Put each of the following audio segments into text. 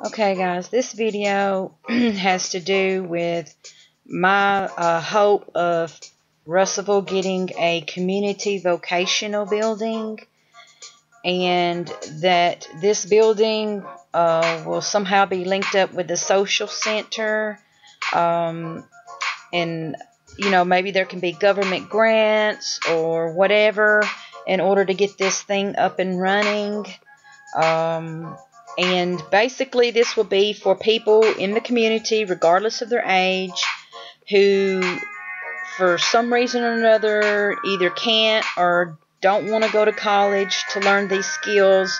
Okay guys, this video has to do with my uh, hope of Russellville getting a community vocational building and that this building uh, will somehow be linked up with the social center um, and you know maybe there can be government grants or whatever in order to get this thing up and running. Um, and basically, this will be for people in the community, regardless of their age, who, for some reason or another, either can't or don't want to go to college to learn these skills.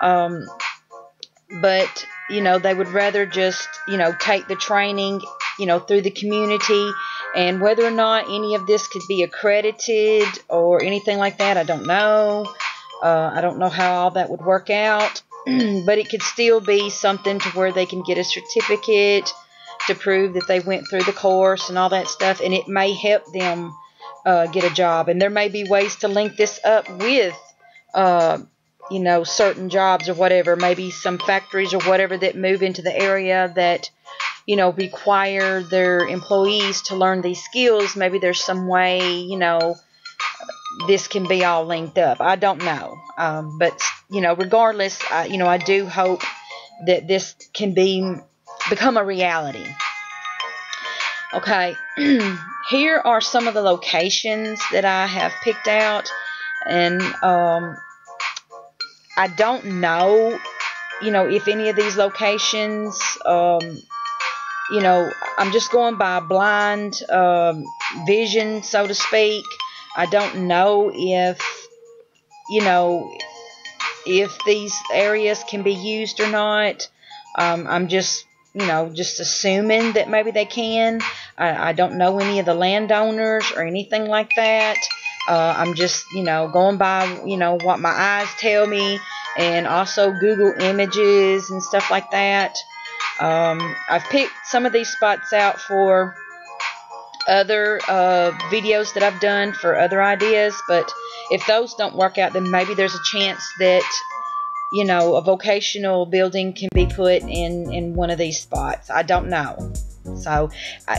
Um, but, you know, they would rather just, you know, take the training, you know, through the community. And whether or not any of this could be accredited or anything like that, I don't know. Uh, I don't know how all that would work out. but it could still be something to where they can get a certificate to prove that they went through the course and all that stuff, and it may help them uh, get a job. And there may be ways to link this up with, uh, you know, certain jobs or whatever, maybe some factories or whatever that move into the area that, you know, require their employees to learn these skills. Maybe there's some way, you know, this can be all linked up. I don't know. Um, but, you know, regardless, I, you know, I do hope that this can be become a reality. Okay, here are some of the locations that I have picked out. And um, I don't know, you know, if any of these locations, um, you know, I'm just going by blind um, vision, so to speak. I don't know if, you know, if these areas can be used or not. Um, I'm just, you know, just assuming that maybe they can. I, I don't know any of the landowners or anything like that. Uh, I'm just, you know, going by, you know, what my eyes tell me and also Google images and stuff like that. Um, I've picked some of these spots out for other uh, videos that I've done for other ideas, but if those don't work out, then maybe there's a chance that, you know, a vocational building can be put in, in one of these spots. I don't know. So,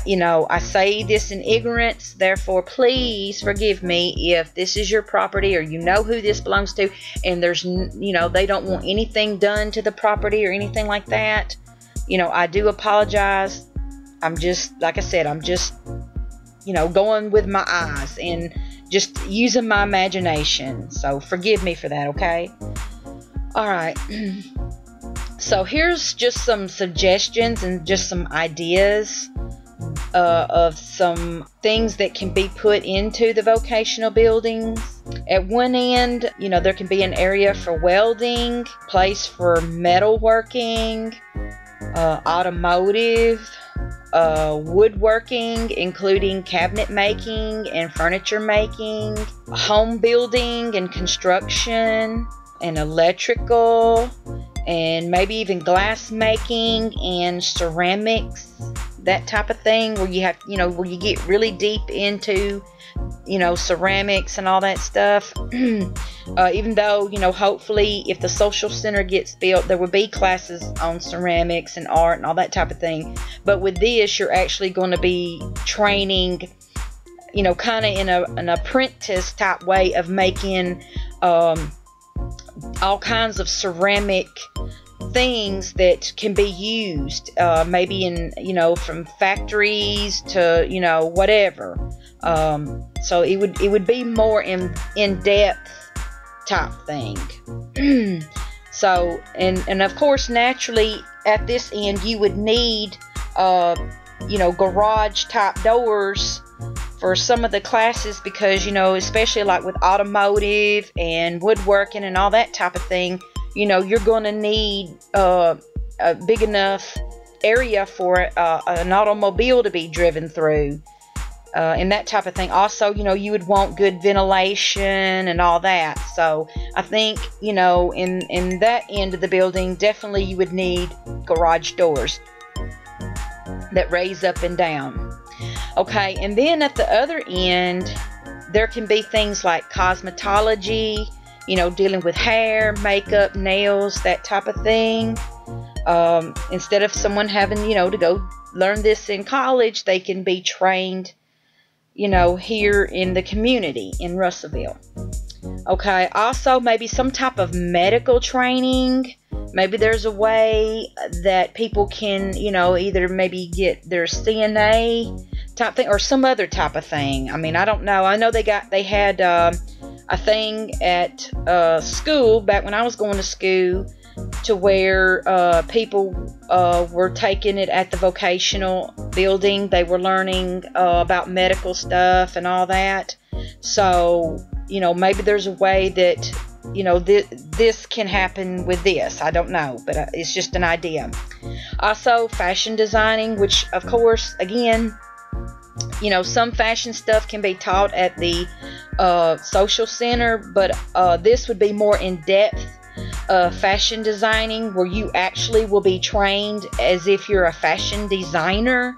you know, I say this in ignorance, therefore, please forgive me if this is your property or you know who this belongs to and there's, you know, they don't want anything done to the property or anything like that. You know, I do apologize. I'm just, like I said, I'm just you know, going with my eyes and just using my imagination. So forgive me for that, okay? All right. so here's just some suggestions and just some ideas uh, of some things that can be put into the vocational buildings. At one end, you know, there can be an area for welding, place for metalworking, uh, automotive, uh, woodworking, including cabinet making and furniture making, home building and construction, and electrical, and maybe even glass making and ceramics, that type of thing, where you have, you know, where you get really deep into you know, ceramics and all that stuff. uh, even though, you know, hopefully if the social center gets built, there will be classes on ceramics and art and all that type of thing. But with this, you're actually going to be training, you know, kind of in a, an apprentice type way of making um, all kinds of ceramic things that can be used uh, maybe in you know from factories to you know whatever um, so it would it would be more in in depth type thing. so and and of course naturally at this end you would need uh, you know garage type doors for some of the classes because you know especially like with automotive and woodworking and all that type of thing you know you're going to need uh, a big enough area for uh, an automobile to be driven through uh, and that type of thing. Also, you know, you would want good ventilation and all that. So I think, you know, in, in that end of the building, definitely you would need garage doors that raise up and down. Okay, and then at the other end, there can be things like cosmetology, you know, dealing with hair, makeup, nails, that type of thing. um, instead of someone having, you know, to go learn this in college, they can be trained, you know, here in the community in Russellville. Okay, also maybe some type of medical training. Maybe there's a way that people can, you know, either maybe get their CNA type thing or some other type of thing. I mean, I don't know. I know they got they had uh, a thing at uh, school back when I was going to school to where uh, people uh, were taking it at the vocational building. They were learning uh, about medical stuff and all that. So, you know, maybe there's a way that, you know, th- this can happen with this. I don't know, but uh, it's just an idea. Also, fashion designing, which, of course, again, you know, some fashion stuff can be taught at the uh, social center, but uh, this would be more in depth uh, fashion designing where you actually will be trained as if you're a fashion designer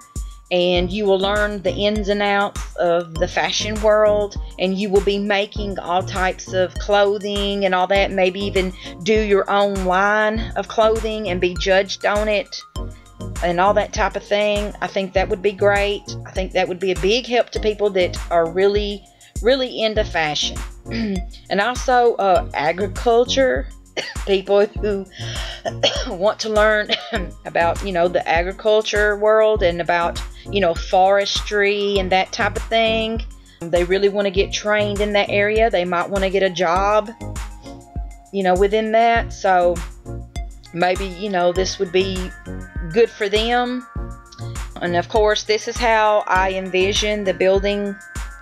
and you will learn the ins and outs of the fashion world and you will be making all types of clothing and all that maybe even do your own line of clothing and be judged on it and all that type of thing i think that would be great i think that would be a big help to people that are really really into fashion and also uh, agriculture people who want to learn about, you know, the agriculture world and about, you know, forestry and that type of thing. They really want to get trained in that area. They might want to get a job, you know, within that. So maybe, you know, this would be good for them. And of course, this is how I envision the building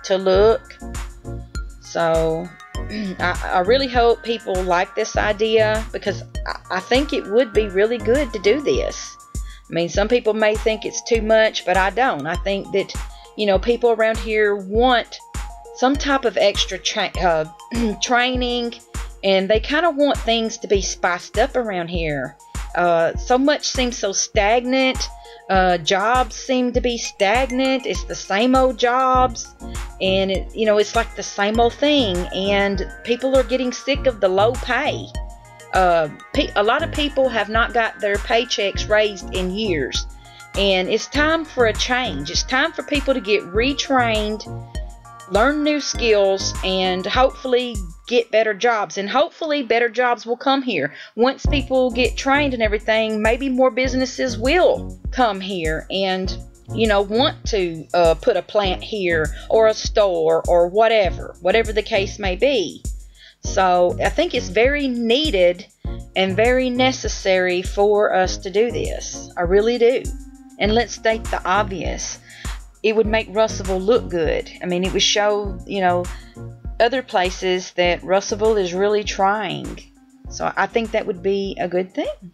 to look. So I, I, really hope people like this idea because I, I think it would be really good to do this. I mean, some people may think it's too much, but I don't. I think that, you know, people around here want some type of extra tra- uh, training and they kind of want things to be spiced up around here. Uh, so much seems so stagnant uh, jobs seem to be stagnant. It's the same old jobs, and it, you know it's like the same old thing. And people are getting sick of the low pay. Uh, a lot of people have not got their paychecks raised in years, and it's time for a change. It's time for people to get retrained, learn new skills, and hopefully get better jobs. And hopefully, better jobs will come here. Once people get trained and everything, maybe more businesses will come here and you know, want to uh, put a plant here or a store or whatever, whatever the case may be. So I think it's very needed and very necessary for us to do this. I really do. And let's state the obvious. It would make Russellville look good. I mean, it would show, you know, other places that Russellville is really trying. So I think that would be a good thing.